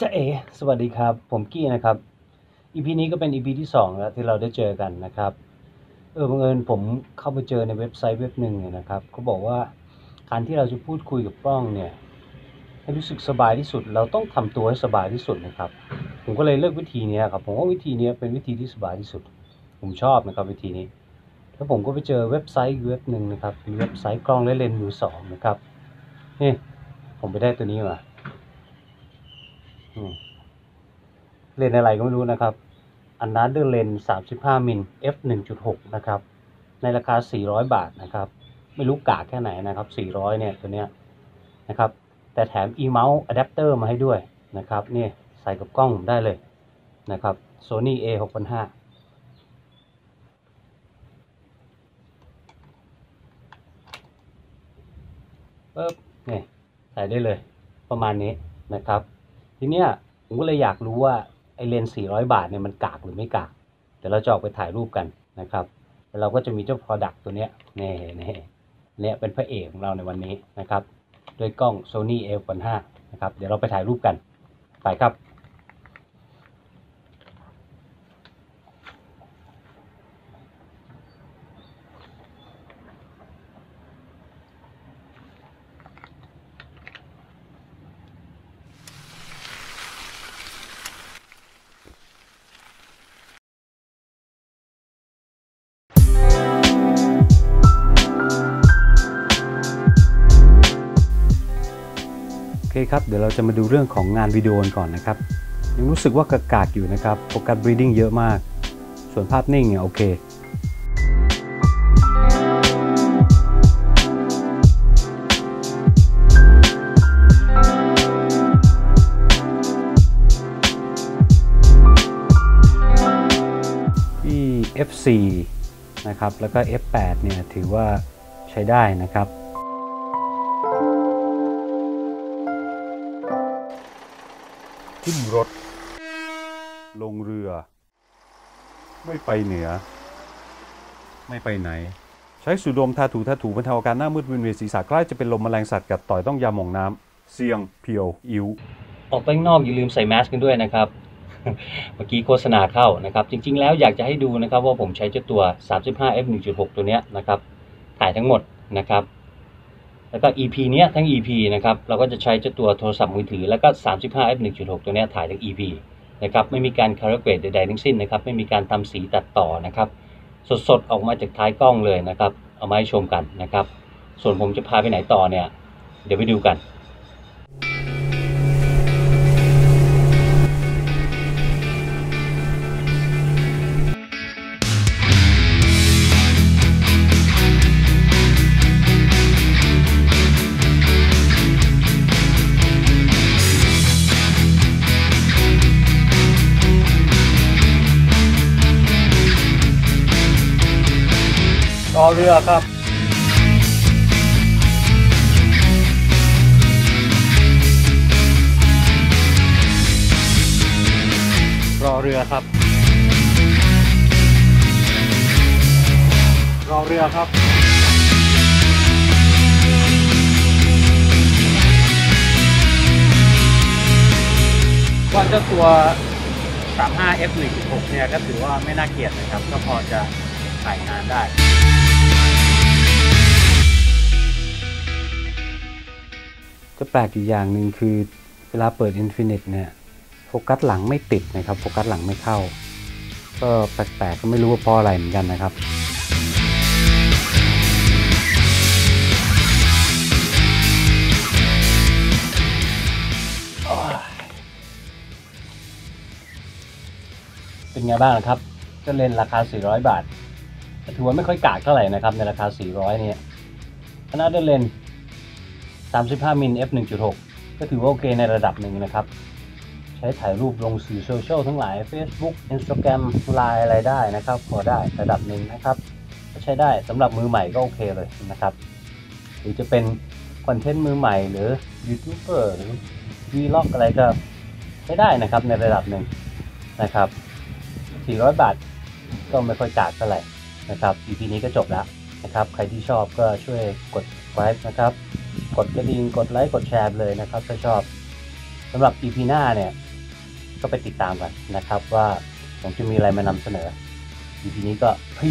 จะเอ สวัสดีครับ ผมกี้นะครับ EP นี้ก็เป็น EP ที่สองแล้วที่เราได้เจอกันนะครับ เออบังเอิญผมเข้าไปเจอในเว็บไซต์เว็บหนึ่งเนี่ยนะครับเขาบอกว่าการที่เราจะพูดคุยกับกล้องเนี่ยให้รู้สึกสบายที่สุด เราต้องทำตัวให้สบายที่สุดนะครับ ผมก็เลยเลือกวิธีนี้ครับผมว่าวิธีนี้เป็นวิธีที่สบายที่สุด ผมชอบนะครับวิธีนี้ แล้วผมก็ไปเจอเว็บไซต์เว็บหนึ่งนะครับเป็นเว็บไซต์กล้องและเลนส์มือสองนะครับนี่ผมไปได้ตัวนี้มา เลนอะไรก็ไม่รู้นะครับ อันนั้นเดอร์เลน35 มิล f 1.6 นะครับ ในราคา 400 บาทนะครับ ไม่รู้กากแค่ไหนนะครับ 400 เนี่ยตัวเนี้ยนะครับ แต่แถม e-mount adapter มาให้ด้วยนะครับนี่ใส่กับกล้องผมได้เลยนะครับ Sony A 6005ปึ๊บนี่ใส่ได้เลยประมาณนี้นะครับ ทีเนี้ยผมก็เลยอยากรู้ว่าไอเลนส์400 บาทเนี่ยมันกากหรือไม่กากเดี๋ยวเราจะออกไปถ่ายรูปกันนะครับแล้วเราก็จะมีเจ้า Product ตัวเนี้ยนี่นี่เนี่ยเป็นพระเอกของเราในวันนี้นะครับด้วยกล้อง Sony A15 นะครับ เดี๋ยวเราไปถ่ายรูปกัน ไปครับ โอเคครับเดี๋ยวเราจะมาดูเรื่องของงานวิดีโอกันก่อนนะครับ ยังรู้สึกว่ากากๆอยู่นะครับ focus breathing เยอะมาก ส่วนภาพนิ่งเนี่ยโอเคที่ F4 นะครับแล้วก็ F8 เนี่ยถือว่าใช้ได้นะครับ ขึ้นรถ ลงเรือ ไม่ไปเหนือ ไม่ไปไหน ใช้สูดดมทาถูทาถูบรรเทาอาการหน้ามืดวินเวียนศีรษะใกล้จะเป็นลมแมลงสัตว์กัดต่อยต้องยาหม่องน้ำเสี่ยงเพียวอิ้วออกไปข้างนอกอย่าลืมใส่แมสกันด้วยนะครับเมื่อกี้โฆษณาเข้านะครับ จริง ๆ แล้วอยากจะให้ดูนะครับว่าผมใช้เจ้าตัว 35 f 1.6 ตัวเนี้ยนะครับ ถ่ายทั้งหมดนะครับ แล้วก็ EP เนี้ยทั้ง EP นะครับเราก็จะใช้เจ้าตัวโทรศัพท์มือถือ แล้วก็ 35 f 1.6 ตัวเนี้ยถ่ายทั้ง EP นะครับไม่มีการคารคเตอร์ใดๆทั้งสิ้นนะครับไม่มีการทำสีตัดต่อนะครับ สดๆ ออกมาจากท้ายกล้องเลยนะครับ เอามาให้ชมกันนะครับ ส่วนผมจะพาไปไหนต่อเนี่ย เดี๋ยวไปดูกัน เรือครับรอเรือครับ รอเรือครับว่าเจ้าตัว 35 f 1.6 เนี่ยก็ถือว่าไม่น่าเกลียดนะครับ ก็พอจะถ่ายงานได้ จะแปลกอีกอย่างหนึ่งคือเวลาเปิด Infinite เนี่ยโฟกัสหลังไม่ติดนะครับโฟกัสหลังไม่เข้า ก็แปลกๆก็ไม่รู้ว่าเพราะอะไรเหมือนกันนะครับเป็นไงบ้างครับก็เลนราคา 400 บาทถือว่าไม่ค่อยกากเท่าไหร่นะครับในราคา 400 เนี่ยขนาดเลนส์ 35มิล f 1.6 ก็ถือว่าโอเคในระดับหนึ่งนะครับ ใช้ถ่ายรูปลงสื่อโซเชียลทั้งหลาย Facebook Instagram Line อะไรได้นะครับพอได้ระดับหนึ่งนะครับ ก็ใช้ได้สำหรับมือใหม่ก็โอเคเลยนะครับ หรือจะเป็นคอนเทนต์มือใหม่หรือยูทูบเบอร์หรือวีล็อกอะไรก็ใช้ได้นะครับในระดับหนึ่งนะครับ 400 บาทก็ไม่ค่อยกากเท่าไหร่นะครับ EP นี้ก็จบแล้วนะครับ ใครที่ชอบก็ช่วยกด subscribe นะครับ กดกระดิ่งกดไลค์กดแชร์เลยนะครับถ้าชอบสำหรับ EP หน้าเนี่ยก็ไปติดตามกันนะครับว่าผมจะมีอะไรมานำเสนอ EP นี้ก็พี